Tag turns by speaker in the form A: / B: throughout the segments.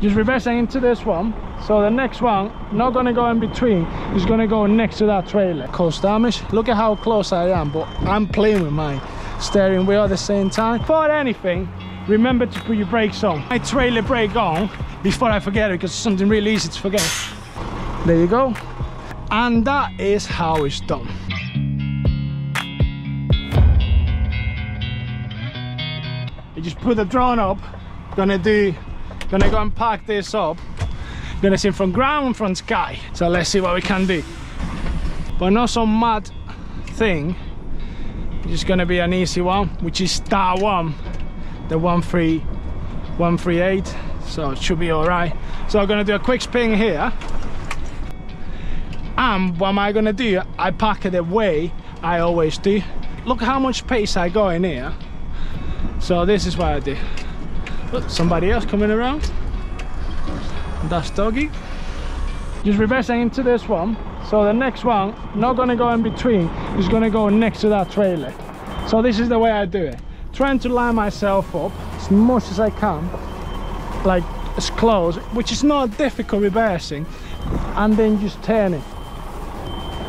A: just reversing into this one. So the next one not gonna go in between. It's gonna go next to that trailer. Coast damage. Look at how close i am but i'm playing with my steering wheel at the same time. For anything remember to put your brakes on. My trailer brake on before i forget it because it's something really easy to forget. There you go. And that is how it's done. You just put the drone up gonna do gonna go and pack this up. Gonna see from ground from sky. So let's see what we can do. But not some mad thing. It's gonna be an easy one which is star one. The 13138 so it should be all right. So i'm gonna do a quick spin here. And what am i gonna do? I pack it the way i always do. Look how much space i got in here. So this is what i do Look, somebody else coming around? That's doggy. Just reversing into this one. So the next one not gonna go in between. Is gonna go next to that trailer. So this is the way i do it. Trying to line myself up as much as i can like as close which is not difficult reversing and then just turn it.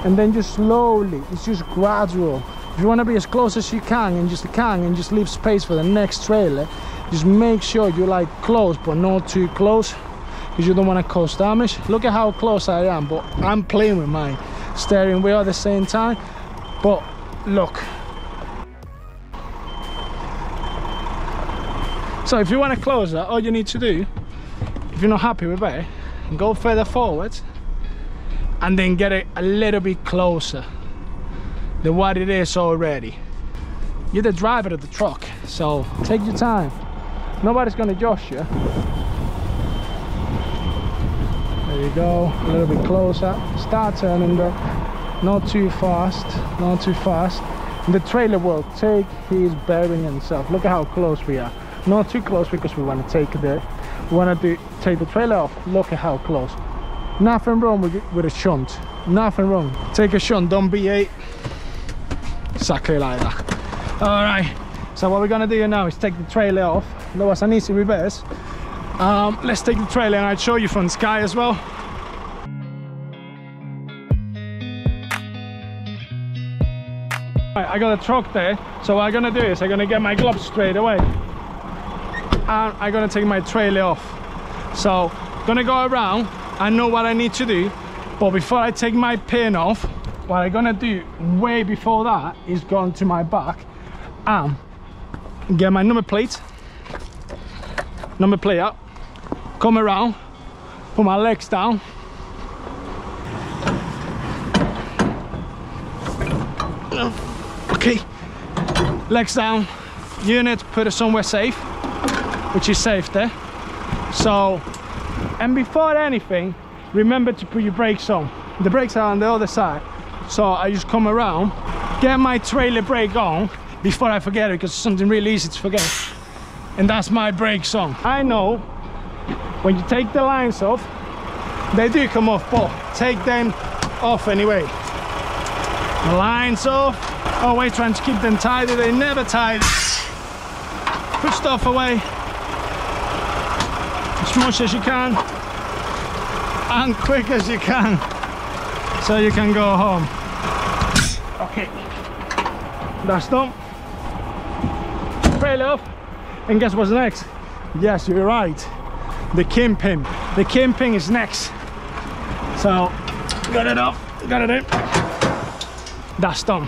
A: And then just slowly it's just gradual. If you want to be as close as you can and just can and just leave space for the next trailer just make sure you like close but not too close because you don't want to cause damage. Look at how close i am but i'm playing with my steering wheel at the same time. But look. So if you want to close that all you need to do if you're not happy with it go further forward and then get it a little bit closer than what it is already. You're the driver of the truck so take your time nobody's gonna josh you. There you go a little bit closer. Start turning though not too fast not too fast. The trailer will take his bearing himself look at how close we are. Not too close because we want to take the we want to do take the trailer off. Look at how close. Nothing wrong with, with a shunt. Nothing wrong. Take a shunt don't be a exactly like that. All right so what we're gonna do now is take the trailer off. That was an easy reverse. Um, let's take the trailer and I'll show you from sky as well. Right, I got a truck there. So what I'm gonna do is I'm gonna get my gloves straight away. And I'm gonna take my trailer off. So gonna go around. I know what I need to do. But before I take my pin off what I'm gonna do way before that is go into my back and get my number plate. Number plate up come around. Put my legs down. Okay. Legs down. Unit put it somewhere safe which is safe there. So and before anything remember to put your brakes on. The brakes are on the other side. So i just come around get my trailer brake on before i forget it because it's something really easy to forget. And that's my brakes song. i know when you take the lines off they do come off but take them off anyway. The lines off. Oh, Always trying to keep them tidy. They never tidy. Put stuff away as much as you can and quick as you can so you can go home. Okay. That's done trailer off. And guess what's next? Yes you're right. The kingpin. The kingpin is next. So got it off. Got it in. That's done.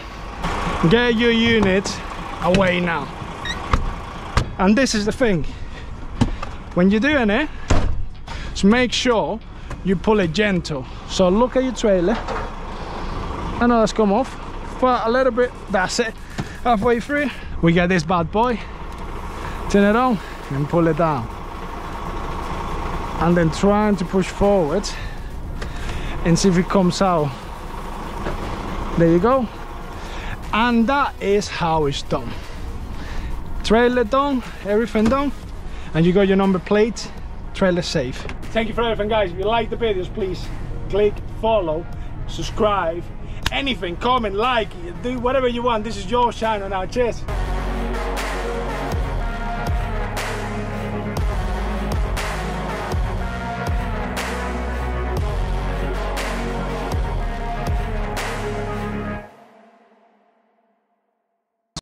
A: Get your unit away now. And this is the thing. When you're doing it just make sure you pull it gentle. So look at your trailer. I know that's come off but a little bit that's it. Halfway through we get this bad boy. Turn it on and pull it down. And then trying to push forward and see if it comes out. There you go. And that is how it's done. Trailer done everything done. And you got your number plate trailer safe. Thank you for everything guys. If you like the videos please click follow subscribe anything comment like do whatever you want. This is your channel now. Cheers